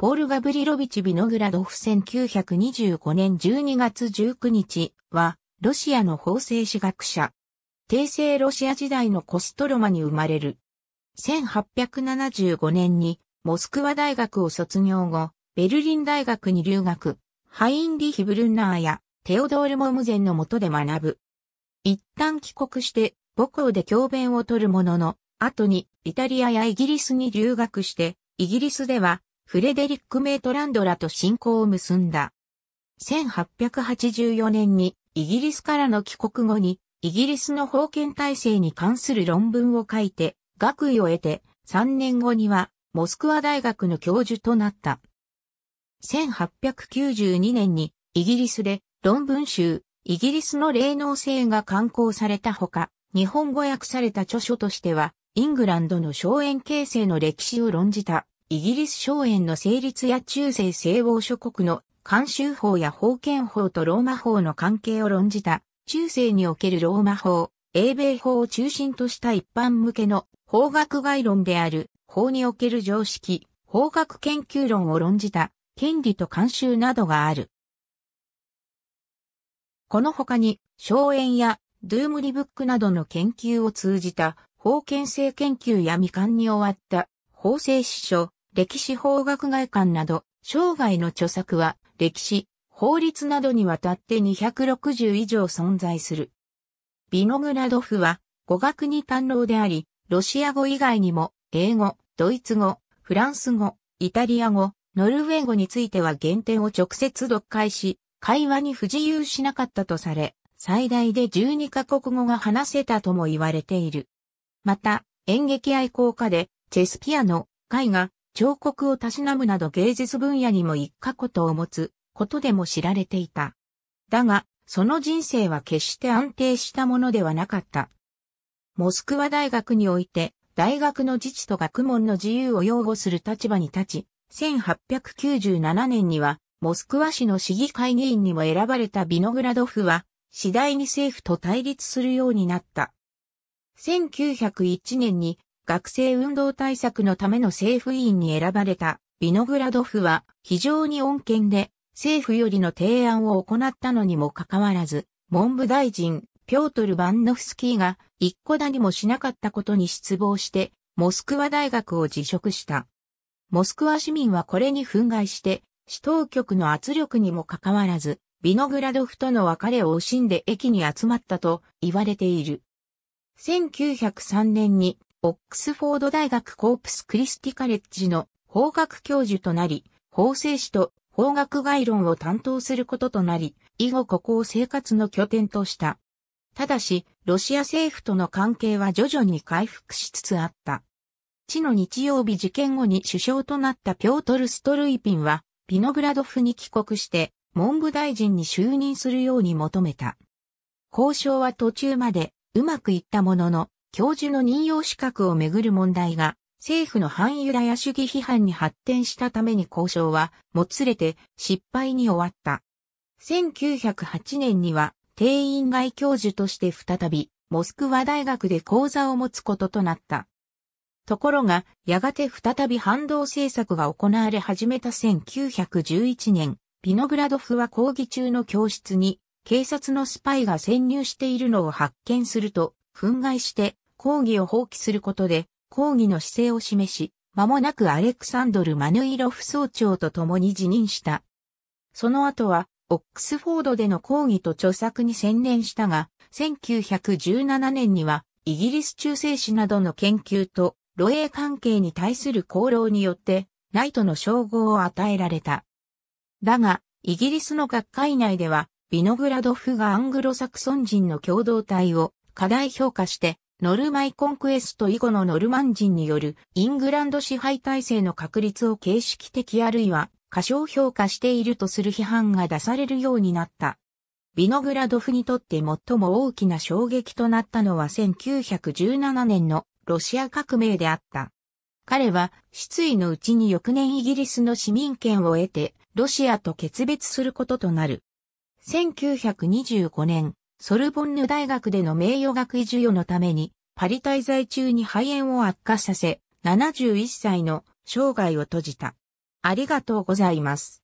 ポール・ガブリロビチ・ビノグラドフ1925年12月19日は、ロシアの法制史学者。帝政ロシア時代のコストロマに生まれる。1875年にモスクワ大学を卒業後、ベルリン大学に留学、ハインリヒ・ブルンナーやテオドール・モムゼンの下で学ぶ。一旦帰国して母校で教鞭を取るものの、後にイタリアやイギリスに留学して、イギリスではフレデリック・メイトランドらと親交を結んだ。1884年にイギリスからの帰国後にイギリスの封建体制に関する論文を書いて学位を得て3年後にはモスクワ大学の教授となった。1892年にイギリスで論文集イギリスの霊能性が刊行されたほか、日本語訳された著書としては、イングランドの荘園形成の歴史を論じた、イギリス荘園の成立や中世西欧諸国の慣習法や封建法とローマ法の関係を論じた、中世におけるローマ法、英米法を中心とした一般向けの法学概論である、法における常識、法学研究論を論じた、権利と慣習などがある。この他に、荘園やドゥームリブックなどの研究を通じた、法検制研究や未完に終わった、法制史書、歴史法学外観など、生涯の著作は、歴史、法律などにわたって260以上存在する。ビノグラドフは、語学に堪能であり、ロシア語以外にも、英語、ドイツ語、フランス語、イタリア語、ノルウェー語については原点を直接読解し、会話に不自由しなかったとされ、最大で12カ国語が話せたとも言われている。また、演劇愛好家で、チェスピアノ、絵画、彫刻をたしなむなど芸術分野にも一家ことを持つことでも知られていた。だが、その人生は決して安定したものではなかった。モスクワ大学において、大学の自治と学問の自由を擁護する立場に立ち、1897年には、モスクワ市の市議会議員にも選ばれたビノグラドフは、次第に政府と対立するようになった。1901年に学生運動対策のための政府委員に選ばれたビノグラドフは非常に穏健で政府よりの提案を行ったのにもかかわらず、文部大臣ピョートル・バンノフスキーが一個だにもしなかったことに失望してモスクワ大学を辞職した。モスクワ市民はこれに憤慨して市当局の圧力にもかかわらずビノグラドフとの別れを惜しんで駅に集まったと言われている。1903年にオックスフォード大学コープスクリスティカレッジの法学教授となり、法制史と法学概論を担当することとなり、以後ここを生活の拠点とした。ただし、ロシア政府との関係は徐々に回復しつつあった。地の日曜日事件後に首相となったピョートル・ストルイピンは、ピノグラドフに帰国して、文部大臣に就任するように求めた。交渉は途中までうまくいったものの、教授の任用資格をめぐる問題が政府の反ユダヤ主義批判に発展したために交渉はもつれて失敗に終わった。1908年には定員外教授として再びモスクワ大学で講座を持つこととなった。ところが、やがて再び反動政策が行われ始めた1911年、ピノグラドフは講義中の教室に警察のスパイが潜入しているのを発見すると、憤慨して講義を放棄することで講義の姿勢を示し、間もなくアレクサンドル・マヌイロフ総長と共に辞任した。その後は、オックスフォードでの講義と著作に専念したが、1917年には、イギリス中世史などの研究と、露営関係に対する功労によって、ナイトの称号を与えられた。だが、イギリスの学会内では、ビノグラドフがアングロサクソン人の共同体を過大評価して、ノルマンコンクエスト以後のノルマン人によるイングランド支配体制の確立を形式的あるいは過小評価しているとする批判が出されるようになった。ビノグラドフにとって最も大きな衝撃となったのは1917年のロシア革命であった。彼は失意のうちに翌年イギリスの市民権を得てロシアと決別することとなる。1925年、ソルボンヌ大学での名誉学位授与のために、パリ滞在中に肺炎を悪化させ、71歳の生涯を閉じた。ありがとうございます。